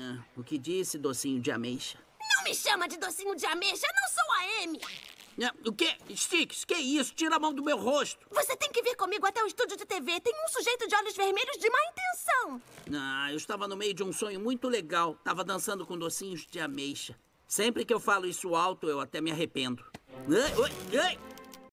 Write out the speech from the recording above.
Ah, O que disse, docinho de ameixa? Não me chama de docinho de ameixa, não sou a Amy. Ah, O quê? Sticks, que isso? Tira a mão do meu rosto. Você tem que vir comigo até o estúdio de TV. Tem um sujeito de olhos vermelhos de má intenção. Ah, eu estava no meio de um sonho muito legal. estava dançando com docinhos de ameixa. Sempre que eu falo isso alto, eu até me arrependo. Ai, oi, ai!